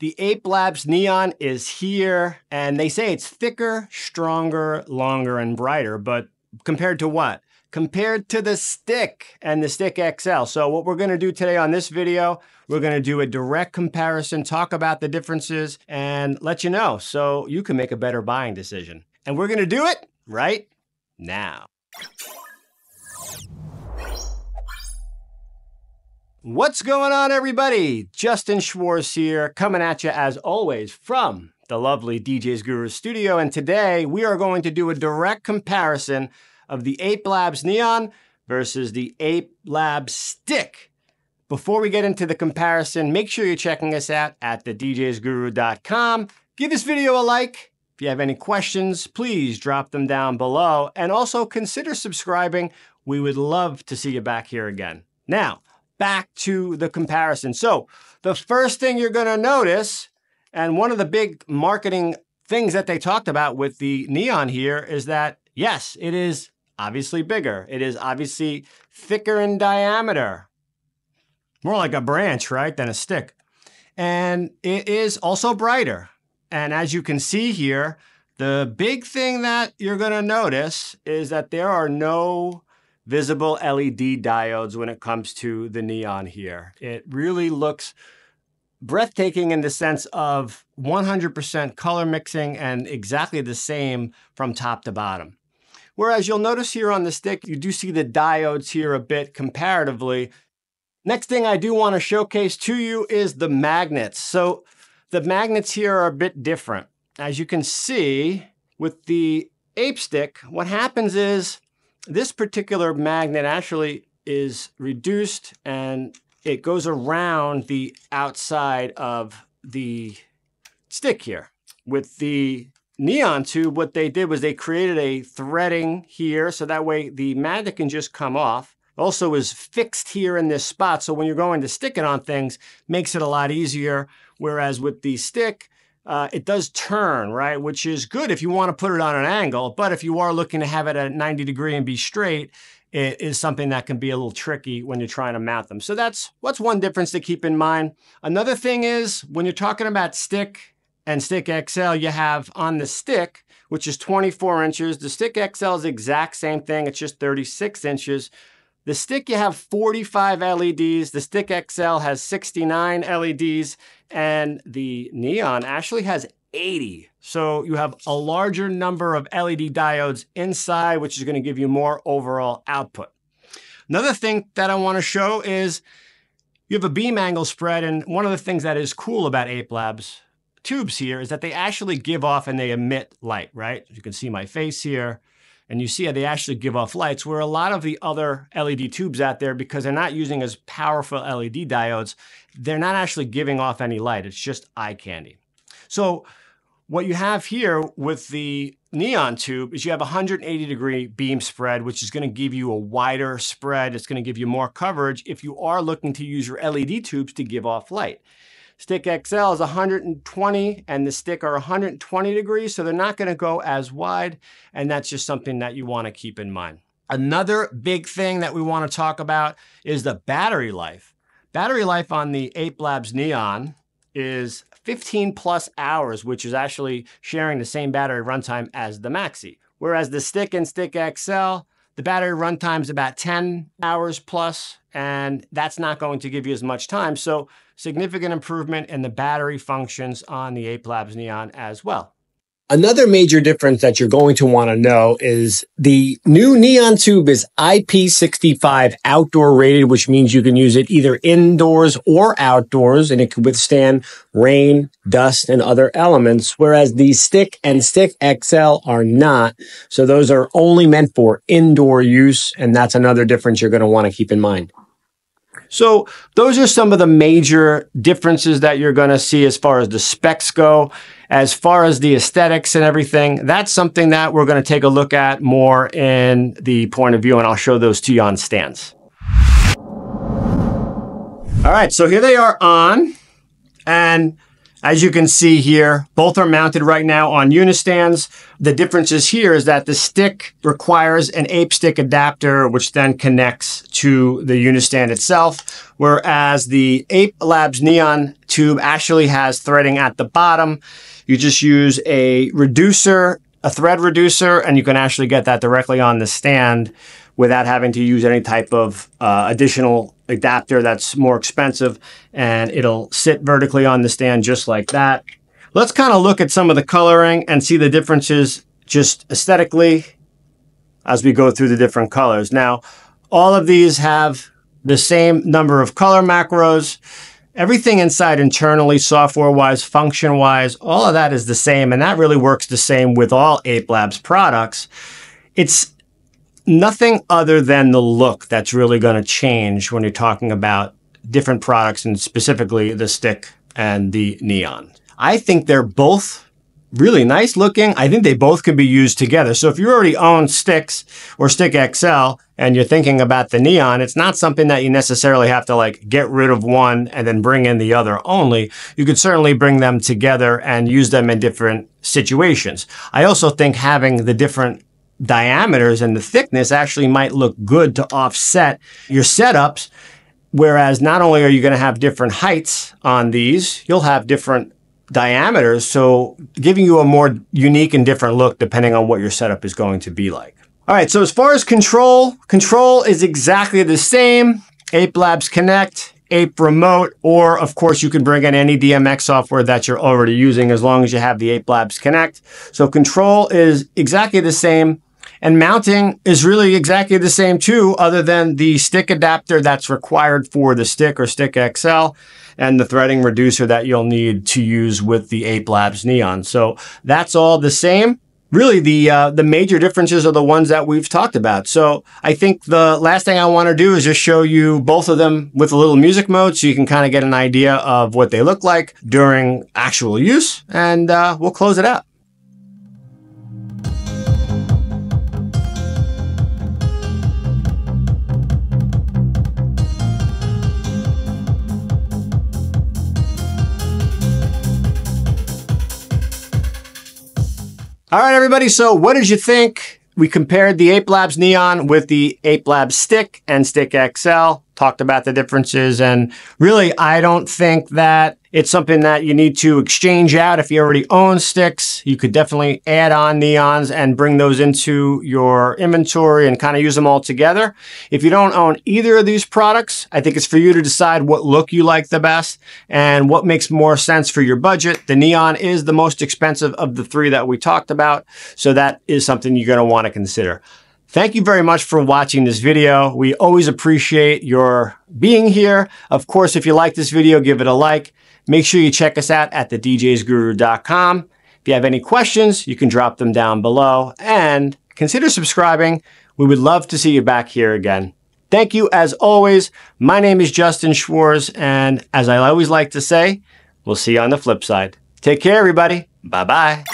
The Ape Labs Neon is here, and they say it's thicker, stronger, longer, and brighter, but compared to what? Compared to the Stick and the Stick XL. So what we're gonna do today on this video, we're gonna do a direct comparison, talk about the differences, and let you know so you can make a better buying decision. And we're gonna do it right now. What's going on, everybody? Justin Schwarz here, coming at you as always from the lovely DJ's Guru studio. And today we are going to do a direct comparison of the Ape Labs Neon versus the Ape Labs Stick. Before we get into the comparison, make sure you're checking us out at thedjsguru.com. Give this video a like. If you have any questions, please drop them down below. And also consider subscribing. We would love to see you back here again. Now, back to the comparison. So the first thing you're going to notice, and one of the big marketing things that they talked about with the neon here is that, yes, it is obviously bigger. It is obviously thicker in diameter. More like a branch, right, than a stick. And it is also brighter. And as you can see here, the big thing that you're going to notice is that there are no visible LED diodes when it comes to the neon here. It really looks breathtaking in the sense of 100% color mixing and exactly the same from top to bottom. Whereas you'll notice here on the stick, you do see the diodes here a bit comparatively. Next thing I do want to showcase to you is the magnets. So the magnets here are a bit different. As you can see with the Ape Stick, what happens is this particular magnet actually is reduced and it goes around the outside of the stick here. With the neon tube, what they did was they created a threading here so that way the magnet can just come off. Also is fixed here in this spot, so when you're going to stick it on things, makes it a lot easier. Whereas with the stick, uh, it does turn, right? Which is good if you want to put it on an angle. But if you are looking to have it at 90 degree and be straight, it is something that can be a little tricky when you're trying to mount them. So that's what's one difference to keep in mind. Another thing is when you're talking about stick and stick XL, you have on the stick, which is 24 inches. The stick XL is the exact same thing. It's just 36 inches. The stick, you have 45 LEDs. The Stick XL has 69 LEDs, and the Neon actually has 80. So you have a larger number of LED diodes inside, which is going to give you more overall output. Another thing that I want to show is you have a beam angle spread, and one of the things that is cool about Ape Labs tubes here is that they actually give off and they emit light, right? You can see my face here. And you see how they actually give off lights, where a lot of the other LED tubes out there, because they're not using as powerful LED diodes, they're not actually giving off any light. It's just eye candy. So what you have here with the neon tube is you have a 180 degree beam spread, which is going to give you a wider spread. It's going to give you more coverage if you are looking to use your LED tubes to give off light. Stick XL is 120 and the stick are 120 degrees, so they're not gonna go as wide, and that's just something that you wanna keep in mind. Another big thing that we wanna talk about is the battery life. Battery life on the Ape Labs Neon is 15 plus hours, which is actually sharing the same battery runtime as the Maxi. Whereas the Stick and Stick XL, the battery runtime is about 10 hours plus, and that's not going to give you as much time. So significant improvement in the battery functions on the Ape Labs Neon as well. Another major difference that you're going to want to know is the new Neon Tube is IP65 outdoor rated, which means you can use it either indoors or outdoors and it can withstand rain, dust, and other elements. Whereas the Stick and Stick XL are not. So those are only meant for indoor use. And that's another difference you're going to want to keep in mind. So those are some of the major differences that you're going to see as far as the specs go. As far as the aesthetics and everything, that's something that we're going to take a look at more in the point of view, and I'll show those to you on stands. All right, so here they are on, and As you can see here, both are mounted right now on unistands. The difference is here is that the stick requires an ape stick adapter, which then connects to the unistand itself, whereas the Ape Labs Neon tube actually has threading at the bottom. You just use a reducer, a thread reducer, and you can actually get that directly on the stand without having to use any type of uh, additional adapter that's more expensive and it'll sit vertically on the stand just like that. Let's kind of look at some of the coloring and see the differences just aesthetically as we go through the different colors. Now, all of these have the same number of color macros. Everything inside internally, software wise, function wise, all of that is the same. And that really works the same with all Ape Labs products. It's nothing other than the look that's really going to change when you're talking about different products and specifically the stick and the neon. I think they're both really nice looking. I think they both can be used together. So if you already own sticks or stick XL and you're thinking about the neon, it's not something that you necessarily have to like get rid of one and then bring in the other only. You could certainly bring them together and use them in different situations. I also think having the different diameters and the thickness actually might look good to offset your setups. Whereas not only are you going to have different heights on these, you'll have different diameters. So giving you a more unique and different look depending on what your setup is going to be like. All right. So as far as control, control is exactly the same. Ape Labs Connect, Ape Remote, or of course you can bring in any DMX software that you're already using as long as you have the Ape Labs Connect. So control is exactly the same. And mounting is really exactly the same too, other than the stick adapter that's required for the stick or stick XL and the threading reducer that you'll need to use with the Ape Labs Neon. So that's all the same. Really, the uh, the major differences are the ones that we've talked about. So I think the last thing I want to do is just show you both of them with a little music mode, so you can kind of get an idea of what they look like during actual use, and uh, we'll close it out. All right, everybody. So what did you think? We compared the Ape Labs Neon with the Ape Labs Stick and Stick XL, talked about the differences. And really, I don't think that it's something that you need to exchange out if you already own sticks. You could definitely add on neons and bring those into your inventory and kind of use them all together. If you don't own either of these products, I think it's for you to decide what look you like the best and what makes more sense for your budget. The neon is the most expensive of the three that we talked about. So that is something you're going to want to consider. Thank you very much for watching this video. We always appreciate your being here. Of course, if you like this video, give it a like. Make sure you check us out at thedjsguru.com. If you have any questions, you can drop them down below and consider subscribing. We would love to see you back here again. Thank you as always. My name is Justin Schwarz, and as I always like to say, we'll see you on the flip side. Take care, everybody. Bye bye.